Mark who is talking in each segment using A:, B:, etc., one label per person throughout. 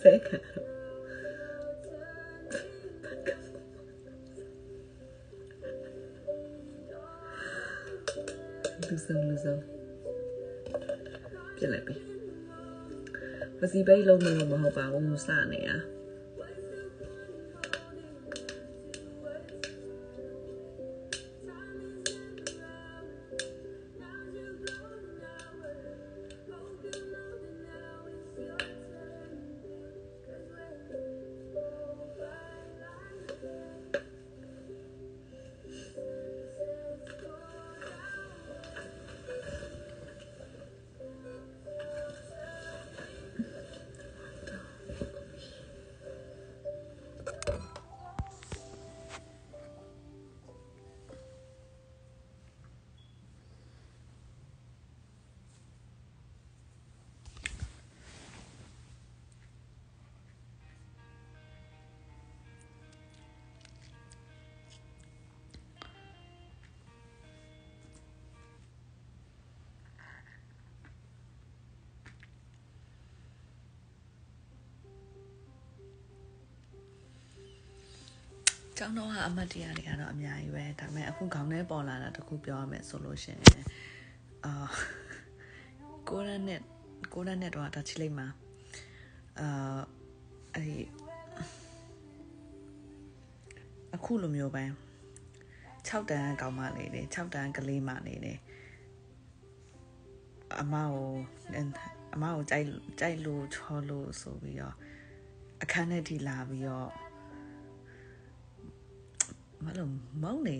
A: ဆဲခံလူစုံလူစုံပြစ်လိုက်ပြီပစီပိတ်လုံးမ ကျောင်းတော်ကအမတ်တရားတွေကတော့အများကြီးပဲဒါပေမဲ့အခုခေါင်းထဲပေါ်လာတာတခုပြောရမယ်ဆိုလို့ရှိရင်အာကိုရနဲ့ကိုရနဲ့တော့တချိလိမ့်မှာအာအဲ့ဒီအခုလိုမျိုးပဲ6တန်းကောင်းမလေးတွေ6တန်းကလေးမလေးတွေအမကိုအမကိုကြိုက်ကြိုက်လို့ချောလို့ဆိုပြီးတော့အခန်းထဲထိလာပြီးတော့ မလို့မောင်းနေ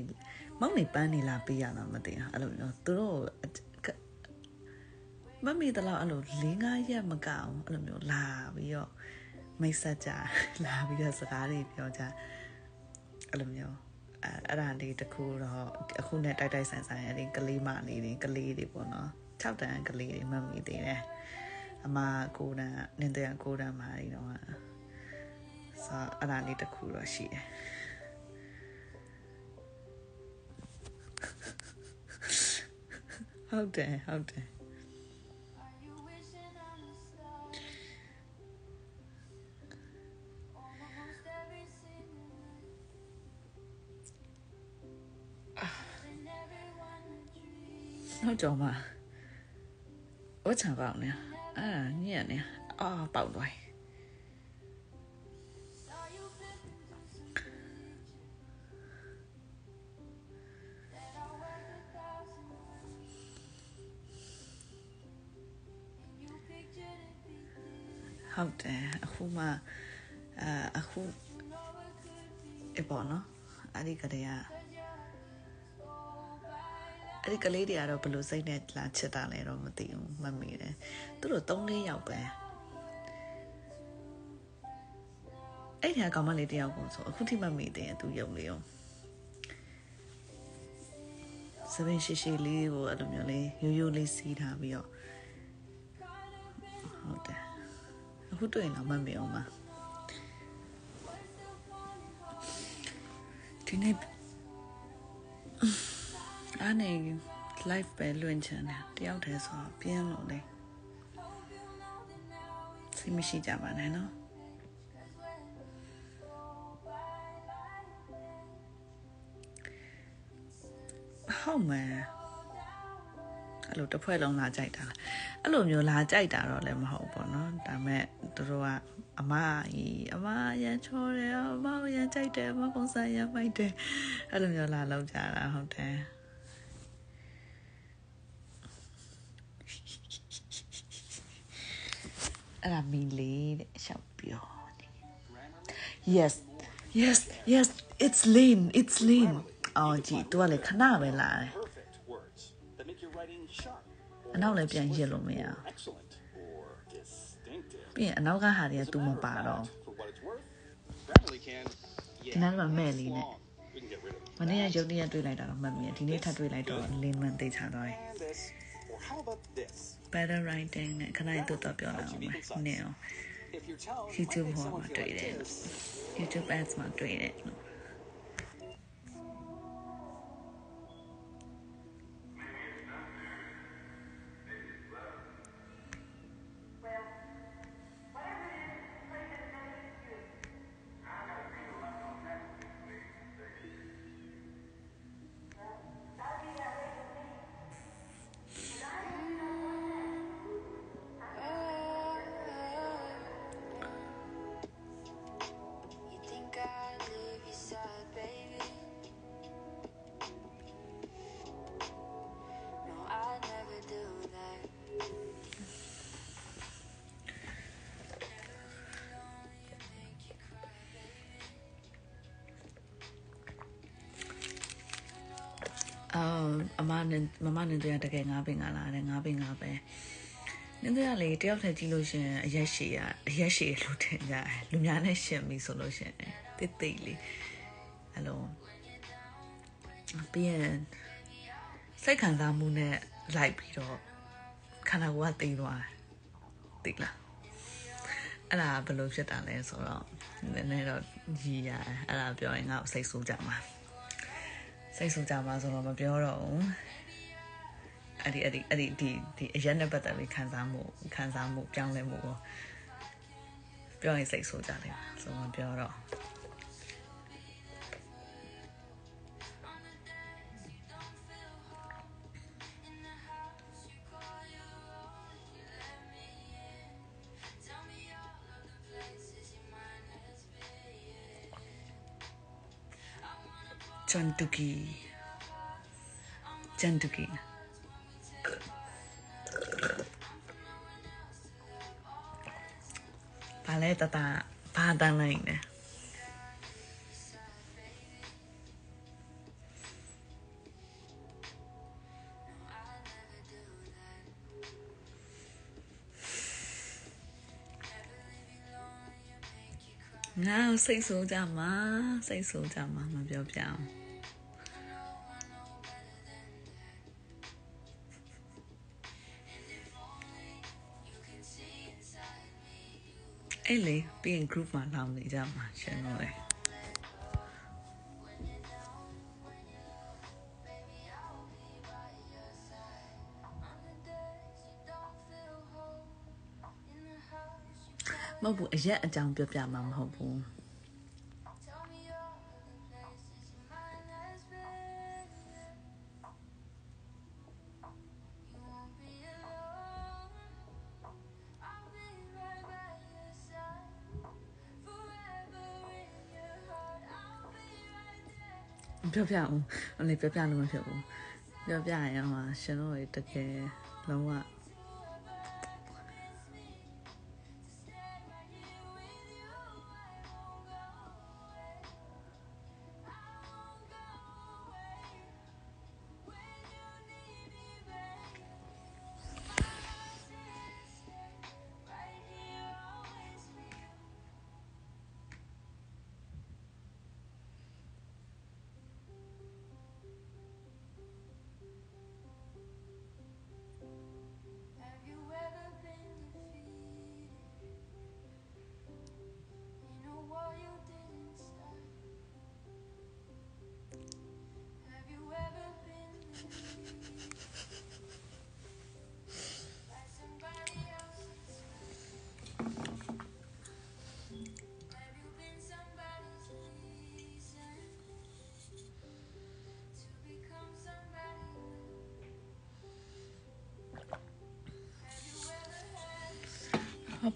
A: မောင်းနေပန်းနေလာပေးရတာမသိဘူးအဲ့လိုမျိုးသူတို့မမီတလောက်အဲ့လို၄၅ရက်မကအောင်အဲ့လိုမျိုးလာပြီးတော့မိတ်ဆက်ကြလာပြီးတော့စကားတွေပြောကြအဲ့လိုမျိုးအဲအဲ့ဒါလေးတခုတော့အခုနဲ့တိုက်တိုက်ဆိုင်ဆိုင်အဲ့ဒီကလေးမလေးတွေကလေးတွေပေါ့နော်6တန်းကလေးတွေမမီသေးတယ်အမကိုတန်းနင်းတဲ့ကိုတန်းမာတွေတော့ဆိုအဲ့ဒါလေးတခုတော့ရှိတယ် ဟုတ်တယ်ဟုတ်တယ်နောက်ကြောမှာဝတ်ချံပေါက်နေအာညက်နေအာပေါက်သွား ဟုတ်တယ်အခုမှအဲအခုအပေါ်နော်အဲ့ဒီကတည်းကအဲ့ဒီကလေးတွေကတော့ဘယ်လိုစိတ်နဲ့လာချစ်တာလဲတော့မသိဘူးမမေ့တယ်သူတို့၃လေးယောက်ပဲအဲ့ဒီကောင်မလေးတယောက်ကိုဆိုအခုထိမမေ့တယ်သူယုံလေးအောင်စပင်းရှိရှိလေးကိုအဲ့လိုမျိုးလေးရိုးရိုးလေးစီးထားပြီးတော့ဟုတ်တယ် အခုတွေ့ရင်တော့မမေ့အောင်ပါဒီနေ့အားနေ live ပဲလွှင့်ချင်တယ်တယောက်တည်းဆိုပြင်းလို့လေစိတ်မရှိကြပါနဲ့နော်ဟုတ်မယ် အဲ့လိုတစ်ဖွဲ့လုံးလာကြိုက်တာလားအဲ့လိုမျိုးလာကြိုက်တာတော့လည်းမဟုတ်ဘူးเนาะဒါမဲ့သူတို့ကအမကြီးအမရန်ချောတယ်အမရန်ကြိုက်တယ်အမပုံစံရန်မိုက်တယ်အဲ့လိုမျိုးလာလောက်ကြတာဟုတ်တယ်အဲ့ဒါမီလေးတဲ့ရှောက်ပြောနေ Yes yes yes it's lean it's lean အော်ကြည့် तू ကလည်းခဏပဲလာတယ် အနောက်လည်းပြန်ရစ်လို့မရဘူး
B: excellent or distinctive
A: ပြီးရင်အနောက်ကဟာတွေက तू မပါတော့
B: for what it's worth Grammarly can
A: ဒီနားမှာမဲ့လေးနဲ့
B: long we can get rid of it
A: မနေ့ကရုပ်တရက်တွေ့လိုက်တာတော့မှတ်မိတယ်ဒီနေ့ထပ်တွေ့လိုက်တော့လင်းမှန်သိချသွားတယ်
B: and this or how about this
A: better writing နဲ့ခဏလေးတော့ပြောလာအောင်မယ်နင်းအောင်
B: if your tone might
A: YouTube
B: make
A: ဟော
B: someone
A: မှာ
B: feel
A: တွေ့
B: like
A: တယ်
B: this
A: YouTube ads မှာတွေ့တယ် အာအမနဲ့မမနဲ့တရားတကယ်ငါးပင်ကလာတယ်ငါးပင်ကပဲနင်းတရားလေတယောက်ထည့်ကြည့်လို့ရှရင်အရက်ရှည်ရအရက်ရှည်လို့ထင်ကြတယ်လူများနဲ့ရှင်ပြီဆိုလို့ရှရင်တိတ်တိတ်လေးအဲ့လိုပြီးရင်စိတ်ခံစားမှုနဲ့လိုက်ပြီးတော့ခန္ဓာကိုယ်ကတိတ်သွားတယ်တိတ်လားအဲ့ဒါဘယ်လိုဖြစ်တာလဲဆိုတော့နည်းနည်းတော့ရည်ရတယ်အဲ့ဒါပြောရင်ငါ့ကိုစိတ်ဆိုးကြမှာ စိတ်ဆိုးကြမှာဆိုတော့မပြောတော့ဘူးအဲ့ဒီအဲ့ဒီအဲ့ဒီဒီဒီအရက်နဲ့ပတ်သက်ပြီးခံစားမှုခံစားမှုပြောင်းလဲမှုကိုပြောရင်စိတ်ဆိုးကြတယ်ဆိုတော့မပြောတော့ Chantuki Chantuki ဘာလဲတတဘာတန်းလိုက်နေငါစိတ်ဆိုးကြမှာစိတ်ဆိုးကြမှာမပြောပြအောင် အဲ့လေပြီးရင် group မှာလောင်းနေကြမှာရှင်တော့လေမဟုတ်ဘူးအရက်အကြောင်းပြောပြမှာမဟုတ်ဘူး ပြောပြအောင်ဟိုလေပြောပြလို့မဖြစ်ဘူးပြောပြရင်ဟိုရှင်တို့တကယ်လုံးဝ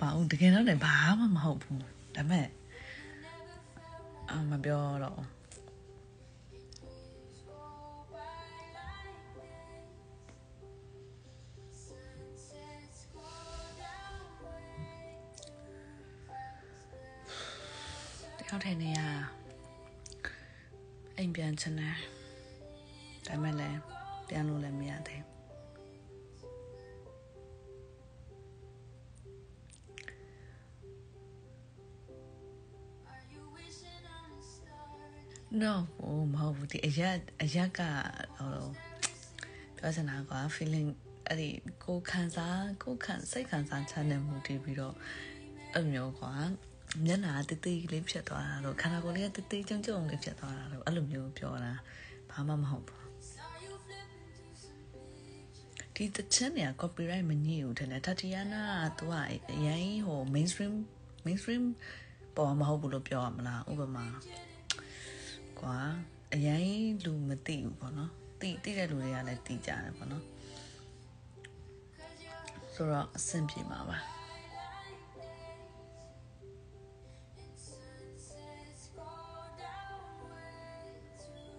A: ပါဘူးတကယ်တော့လည်းဘာမှမဟုတ်ဘူးဒါပေမဲ့
C: you never felt like?
A: အမပြောတော့
C: Years go by like days. Sunsets go down way too fast.
A: တယောက်ထိုင်နေရအိမ်ပြန်ချင်တယ်ဒါပေမဲ့လည်းပြန်လို့လည်းမရသေးဘူး no ဟိုမဟုတ်ဘူးဒီအရက်အရက်ကဟိုပြောချင်တာက feeling အဲ့ဒီကိုယ်ခံစားကိုယ်ခံစိတ်ခံစားချမ်းတဲ့မှုတည်ပြီးတော့အဲ့လိုမျိုးကွာမျက်နှာတိတ်တိတ်လေးဖြစ်သွားတာလို့ခန္ဓာကိုယ်လေးကတိတ်တိတ်ကြုံကြုံလေးဖြစ်သွားတာလို့အဲ့လိုမျိုးပြောတာဘာမှမဟုတ်ဘူး
C: Saw you flip into some pictures.
A: ဒီတချင်เนี่ย copyright မညိဘူးထင်တယ် Tatiana က तू ကအရင်ဟို mainstream mainstream ပေါ်မှာမဟုတ်ဘူးလို့ပြောရမလားဥပမာ ကွာအရင်လူမသိဘူးပေါ့နော်သိသိတဲ့လူတွေကလည်းသိကြတယ်ပေါ့နော်ဆိုတော့အဆင်ပြေမှာပါ
C: And sunsets go down way too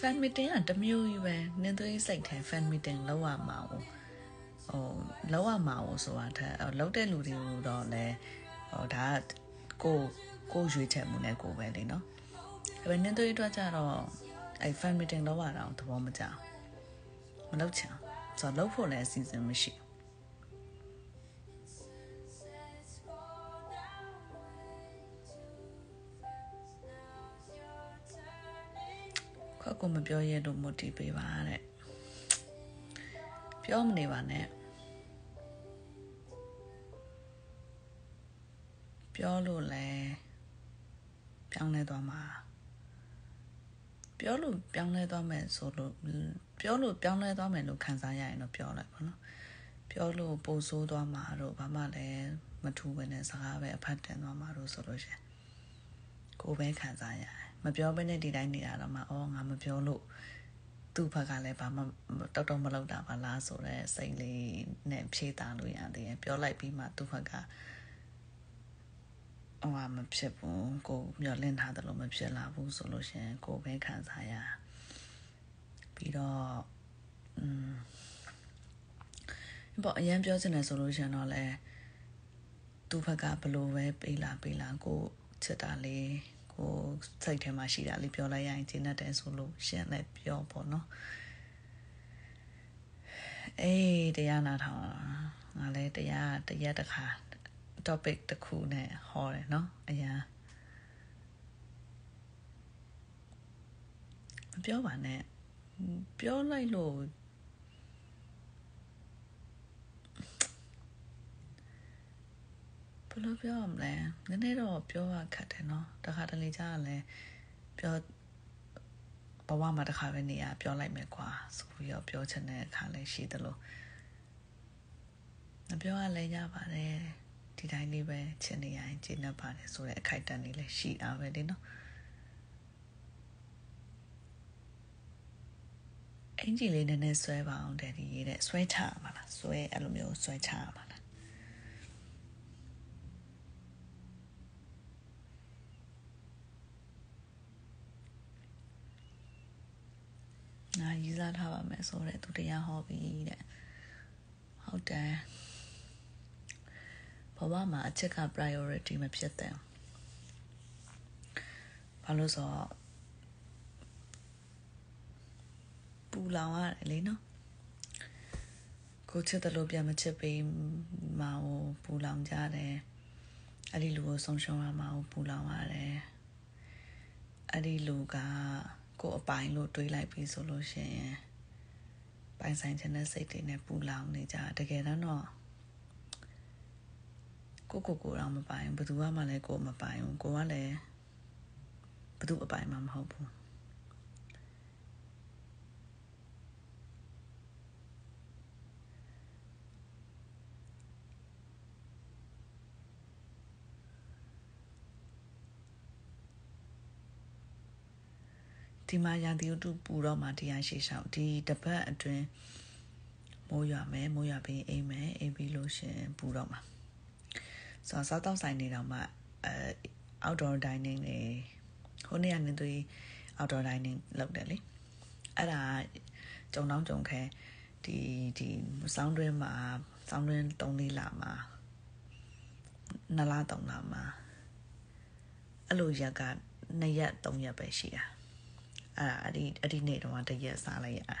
A: fan meeting ကတစ်မျိုးကြီးပဲနင်းသွေးစိတ်ထဲ fan meeting လောက်ရမှာဟိုဟိုလောက်ရမှာဟိုဆိုတာထက်ဟိုလောက်တဲ့လူတွေကိုတော့လည်းဟိုဒါကကိုကိုရွေးချက်မှုနဲ့ကိုပဲလေနော်ဒါပေမဲ့နင်းသွေးအတွက်ကြတော့အဲ fan meeting လောက်ရတာတော့သဘောမကျဘူးမလောက်ချင်ဘူးဆိုတော့လောက်ဖို့လည်းအစီအစဉ်မရှိဘူး က်ကိုမပြောရလို့မတီးပေးပါတဲ့ပြောမနေပါနဲ့ပြောလို့လဲပြောင်းလဲသွားမှာပြောလို့ပြောင်းလဲသွားမယ်ဆိုလို့ပြောလို့ပြောင်းလဲသွားမယ်လို့ခံစားရရင်တော့ပြောလိုက်ပါနော်ပြောလို့ပိုဆိုးသွားမှာတော့ဘာမှလည်းမထူးပဲနဲ့စကားပဲအဖတ်တင်သွားမှာတော့ဆိုလို့ရှရင်ကိုယ်ပဲခံစားရတယ် မပြောဘဲနဲ့ဒီတိုင်းနေတာတော့မှအော်ငါမပြောလို့သူ့ဘက်ကလည်းဘာမှတော်တော်မလုပ်တာပါလားဆိုတော့စိတ်လေးနဲ့ဖြေးတာလို့ရသေးတယ်ပြောလိုက်ပြီးမှသူ့ဘက်ကဟိုဟာမဖြစ်ဘူးကိုမျောလင့်ထားတယ်လို့မဖြစ်လာဘူးဆိုလို့ရှရင်ကိုပဲခံစားရပြီးတော့อืมပေါ့အရင်ပြောချင်တယ်ဆိုလို့ရှရင်တော့လဲသူ့ဘက်ကဘလို့ပဲပေးလာပေးလာကိုချစ်တာလေး ဟိုစိတ်ထဲမှာရှိတာလေးပြောလိုက်ရရင်ဂျင်းနဲ့တန်းဆိုလို့ရှင်လည်းပြောပေါ့နော်အေးတရားနာထောင်ငါလည်းတရားတရားတစ်ခါ topic တစ်ခုနဲ့ဟောတယ်နော်အရာမပြောပါနဲ့ပြောလိုက်လို့ ဘယ်လိုပြောရမလဲနည်းနည်းတော့ပြောရခက်တယ်เนาะတခါတလေကြာလည်းပြောဘဝမှာတစ်ခါပဲနေရပြောလိုက်မယ်ကွာဆိုပြီးတော့ပြောချင်တဲ့အခါလည်းရှိသလိုမပြောရလဲရပါတယ်ဒီတိုင်းလေးပဲချင်နေရရင်ကျင့်တတ်ပါတယ်ဆိုတဲ့အခိုက်အတန့်လေးလည်းရှိတာပဲလေနော်အင်ဂျီလေးနည်းနည်းဆွဲပါအောင်တဲ့ဒီရေးတဲ့ဆွဲချရမှာလားဆွဲအဲ့လိုမျိုးဆွဲချရမှာ ငါရေးစားထားပါမယ်ဆိုတော့သူတရားဟောပြီးတဲ့ဟုတ်တယ်ဘဝမှာအချက်က priority မဖြစ်တဲ့ဘာလို့ဆိုတော့ပူလောင်ရတယ်လေနော်ကိုချစ်တယ်လို့ပြန်မချစ်ပေးမအောင်ပူလောင်ကြတယ်အဲ့ဒီလူကိုဆုံးရှုံးရမှာကိုပူလောင်ရတယ်အဲ့ဒီလူက ကိုအပိုင်လို့တွေးလိုက်ပြီးဆိုလို့ရှိရင်ပိုင်ဆိုင်ခြင်းတဲ့စိတ်တွေနဲ့ပူလောင်နေကြတကယ်တော့ကိုကိုကိုတော့မပိုင်ဘယ်သူမှလည်းကိုမပိုင်ဘူးကိုကလည်းဘယ်သူအပိုင်မှမဟုတ်ဘူး ဒီမှာရာသီဥတုပူတော့မှတရားရှိရှောင်းဒီတပတ်အတွင်းမိုးရွာမယ်မိုးရွာပြီးအိမ်မယ်အိမ်ပြီးလို့ရှင်ပူတော့မှာဆိုတော့စားတော့ဆိုင်နေတော့မှအဲ outdoor dining တွေဟိုနေ့ကနေသူ outdoor dining လုပ်တယ်လေအဲ့ဒါကြုံတော့ကြုံခဲဒီဒီစောင်းတွင်းမှာစောင်းတွင်း3လေးလာမှာ2လ3လမှာအဲ့လိုရက်က2ရက်3ရက်ပဲရှိတာ အဲ့ဒါအဲ့ဒီအဲ့ဒီနေ့တော့တရက်စားလိုက်ရဒါ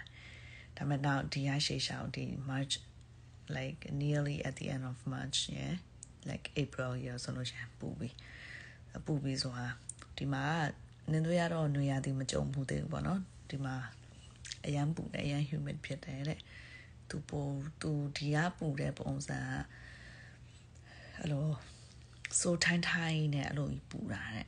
A: ပေမဲ့တော့ဒီရရှေ့ရှောင်းဒီ March like nearly at the end of March yeah like April ရဆိုလို့ရှိရင်ပူပြီးပူပြီးဆိုတာဒီမှာနင်တို့ရတော့နွေရာသီမကြုံဘူးသေးဘူးပေါ့နော်ဒီမှာအရန်ပူတယ်အရန် humid ဖြစ်တယ်တဲ့သူပူသူဒီကပူတဲ့ပုံစံအဲ့လိုစိုးထိုင်းထိုင်းနဲ့အဲ့လိုပူတာတဲ့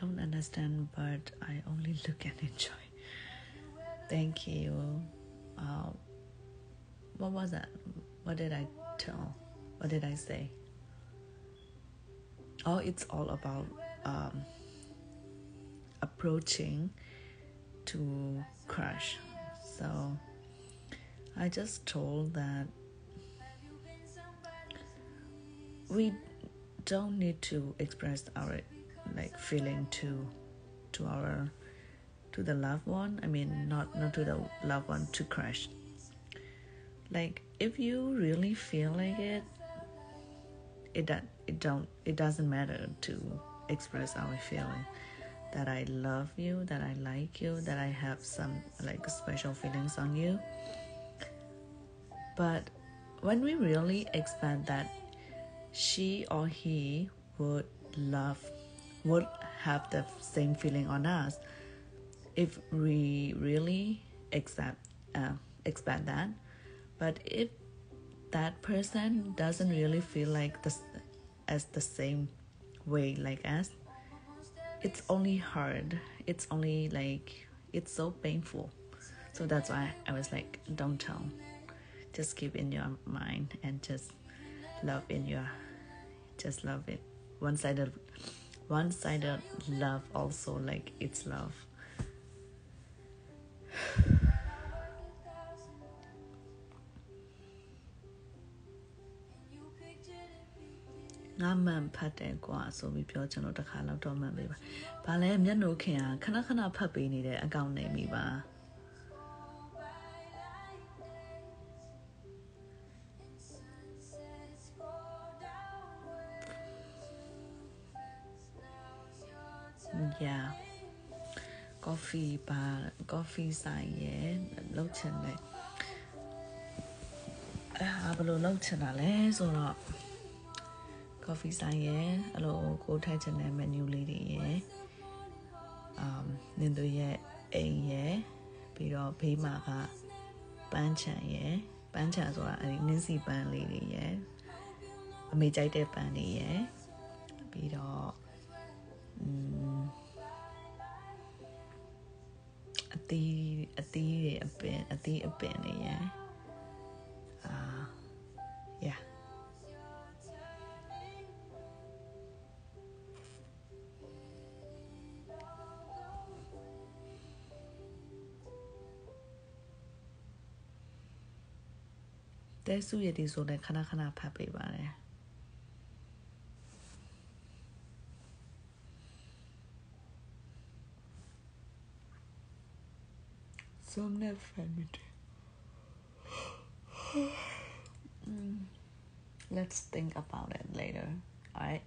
A: don't understand but I only look and enjoy. Thank you. Um what was that? What did I tell? What did I say? Oh it's all about um approaching to crush. So I just told that we don't need to express our like feeling to to our to the loved one. I mean not not to the loved one to crush. Like if you really feel like it it do- it don't it doesn't matter to express our feeling that i love you that i like you that i have some like special feelings on you. But when we really expect that she or he would love would have the same feeling on us if we really accept uh, expect that. But if that person doesn't really feel like this as the same way like us it's only hard. It's only like it's so painful. So that's why i was like don't tell. Just keep in your mind and just love in your just love it. One sided one sided love also like it's love
C: You pictured it before.
A: ငါမှန်ဖတ်တယ်ကွာဆိုပြီးပြောကျွန်တော်တစ်ခါလောက်တော့မှန်ပေးပါ။ဘာလဲမျက်နှာခင်ကခဏခဏဖတ်ပေးနေတဲ့အကောင့်နေမိပါ Yeah. coffee ပါ coffee ဆိုင်ရယ်လောက်ချင်တယ်။အဲဘယ်လိုလောက်ချင်တာလဲဆိုတော့ coffee ဆိုင်ရယ်အဲ့လိုကိုထိုက်ချင်တဲ့ menu လေးတွေရယ်။ um နင်တို့ရဲ့အိမ်ရယ်ပြီးတော့ဘေးမှာကပန်းချံရယ်ပန်းချံဆိုတာအဲ့ဒီနင်းစီပန်းလေးတွေရယ်အမေကြိုက်တဲ့ပန်းတွေရယ်ပြီးတော့อื အသီးအသီးတွေအပင်အသီးအပင်တွေရယ်အာ yeah တဲစုရည်ဒီဆိုလည်းခဏခဏဖတ်ပေးပါတယ် Somnet family. Mm. Let's think about it later. Alright.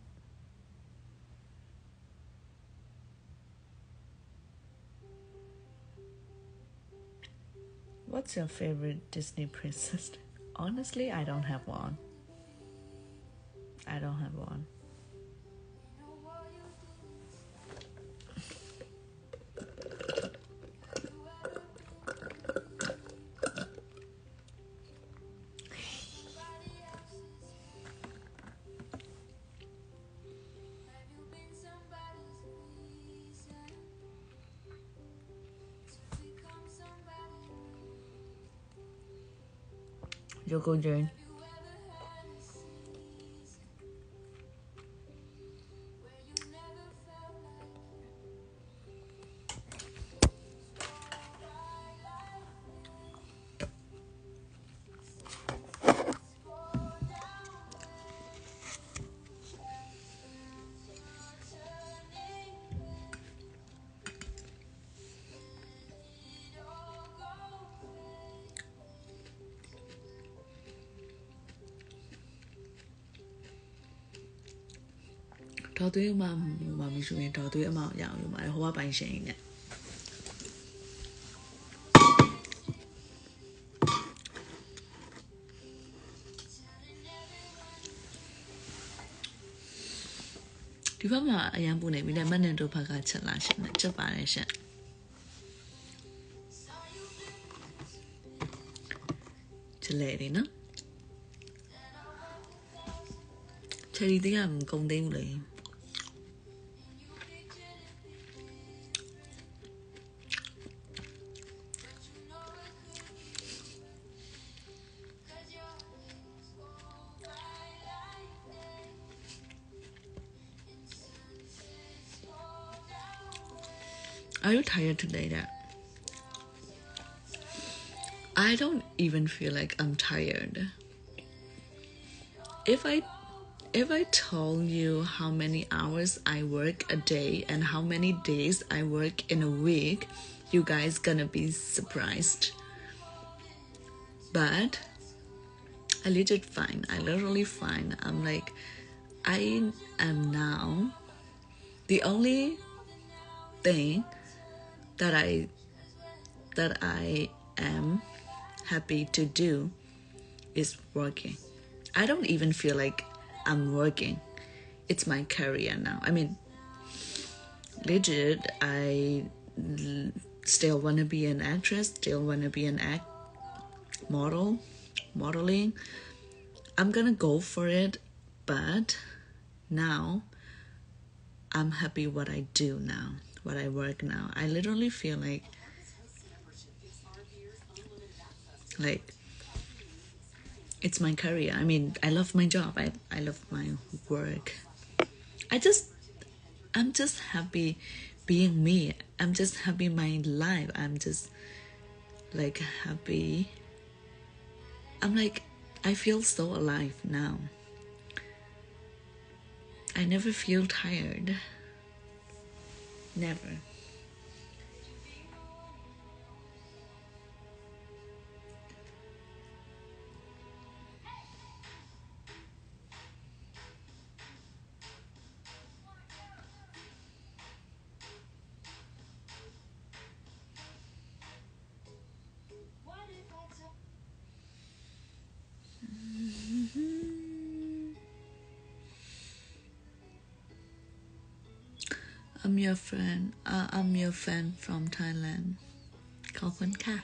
A: What's your favorite Disney princess? Honestly, I don't have one. I don't have one. Go Jane. ဒေါ်သွေးမမမရှိရင်ဒေါ်သွေးအမောင်ရအောင်ယူပါတယ်ဟိုကပိုင်ရှင်နေနဲ့ဒီဘက်မှာအရန်ပူနေပြီလေမနဲ့တို့ဘက်ကချက်လာရှင်နဲ့ချက်ပါတယ်ရှင်ချက်လေနေနော်ချယ်ရီသေးကမကုန်သေးဘူးလေ tired today? That I don't even feel like I'm tired. If I if I told you how many hours I work a day and how many days I work in a week, you guys gonna be surprised. But I legit fine. I literally fine. I'm like, I am now the only thing that I that I am happy to do is working. I don't even feel like I'm working. It's my career now. I mean, legit, I still want to be an actress, still want to be an act model, modeling. I'm gonna go for it, but now I'm happy what I do now, what I work now. I literally feel like like it's my career. I mean, I love my job. I I love my work. I just I'm just happy being me. I'm just happy my life. I'm just like happy. I'm like I feel so alive now. I never feel tired. Never. your friend uh, I'm your friend from Thailand ขอบคุณค่ะ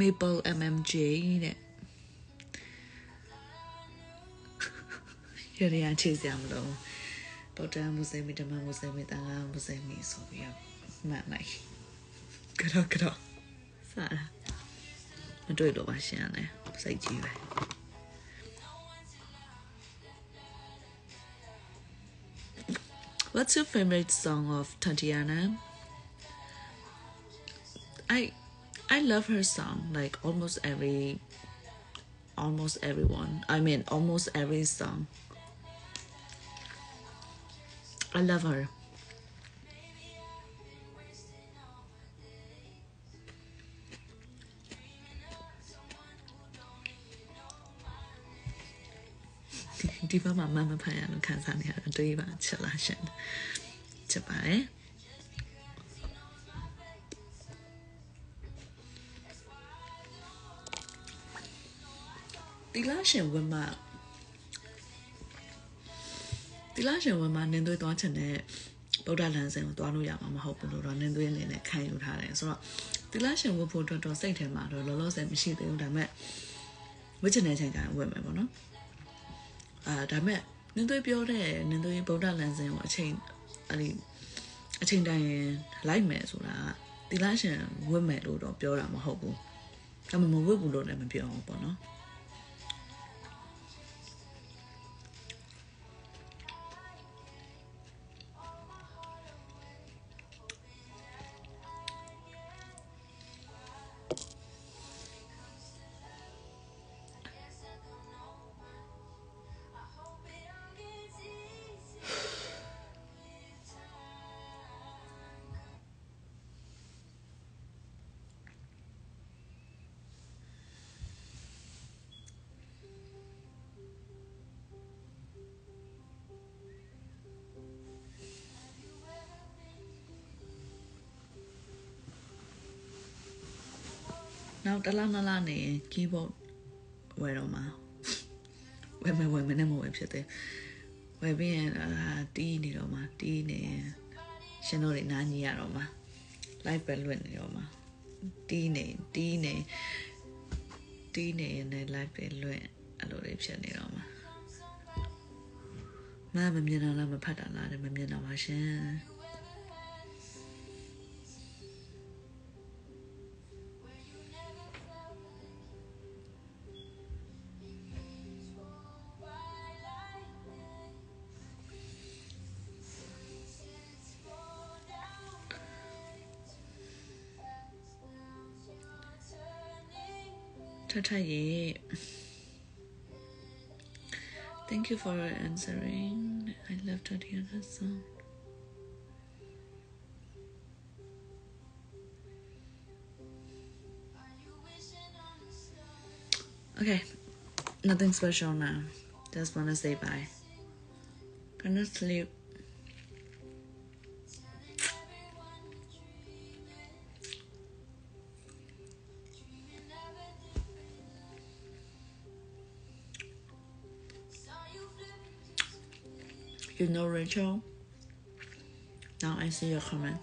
A: Maple MMG đâu. ဗုဒ္ဓမွတ်စလင်ဓမ္မမွတ်စလင်တန်ခါမွတ်စလင်ဆိုပြီးတော့မှတ်လိုက်ကတော့ကတော့စားတာမတွေ့တော့ပါရှင်ရတယ်စိတ်ကြီးပဲ What's your favorite song of Tatiana? I I love her song like almost every almost everyone. I mean almost every song. I love her. ။ဒီဘက်မှာမမဖန်ရလို့ခံစားနေရတာတွေးပါချက်လာရှင်ချက်ပါတယ်တီလာရှင်ဝင်းမ တီလာရှင်ဝင်းမနင်းသွေးသွားချင်တဲ့ဗုဒ္ဓလမ်းစဉ်ကိုသွားလို့ရမှာမဟုတ်ဘူးလို့တော့နင်းသွေးအနေနဲ့ခံယူထားတယ်ဆိုတော့တီလာရှင်ဝတ်ဖို့အတွက်တော့စိတ်ထဲမှာတော့လောလောဆယ်မရှိသေးဘူးဒါပေမဲ့ဝတ်ချင်တဲ့ချိန်ကျရင်ဝတ်မယ်ပေါ့နော်အာဒါပေမဲ့နင်းသွေးပြောတဲ့နင်းသွေးဗုဒ္ဓလမ်းစဉ်ကိုအချိန်အဲ့ဒီအချိန်တိုင်းရင်လိုက်မယ်ဆိုတာကတိလရှင်ဝတ်မယ်လို့တော့ပြောတာမဟုတ်ဘူး။ဒါမှမဝတ်ဘူးလို့လည်းမပြောဘူးပေါ့နော် တစ်လားနှစ်လားနေရင် keyboard ဝယ်တော့မှာဝယ်မယ်ဝယ်မယ်နဲ့မဝယ်ဖြစ်တယ်ဝယ်ပြီးရင်အာတီးနေတော့မှာတီးနေရင်ရှင်တို့တွေနားညီရတော့မှာ live ပဲလွတ်နေတော့မှာတီးနေတီးနေတီးနေရင်လည်း live ပဲလွတ်အဲ့လိုတွေဖြစ်နေတော့မှာမမမြင်တော့လားမဖတ်တာလားတဲ့မမြင်တော့ပါရှင်
C: Cha Thank you for answering. I love to hear that song. Okay, nothing special now. Just wanna say bye. Gonna sleep. You know Rachel? Now I see your comment.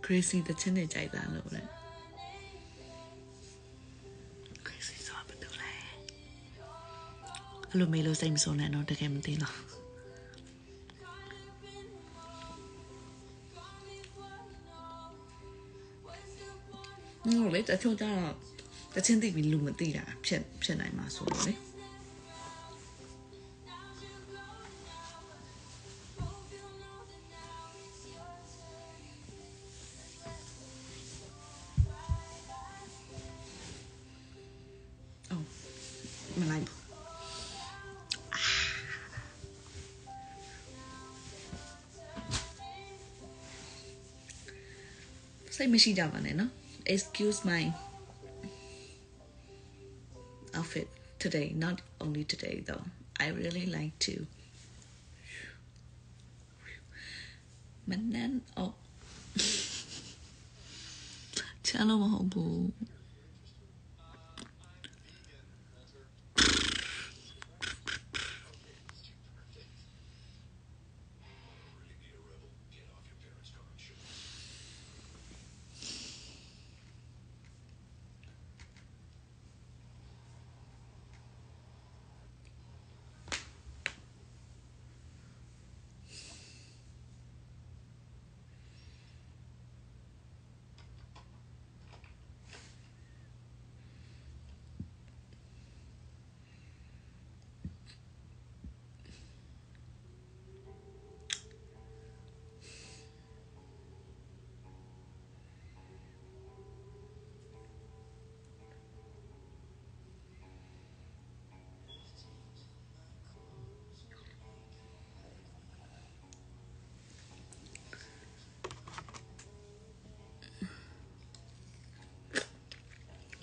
C: Crazy တချင်းနေကြိုက်တာ အဲ့လိုမေးလို့စိတ်မဆိုးနဲ့တော့တကယ်မသိတော့ဟုတ်လေတချို့ကျတော့တချင်းသိပြီးလူမသိတာဖြစ်ဖြစ်နိုင်မှာဆိုလို့လေ စိတ်မရှိကြပါနဲ့နော် excuse my outfit today not only today though I really like to မနန် oh ချမ်း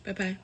C: လို့မ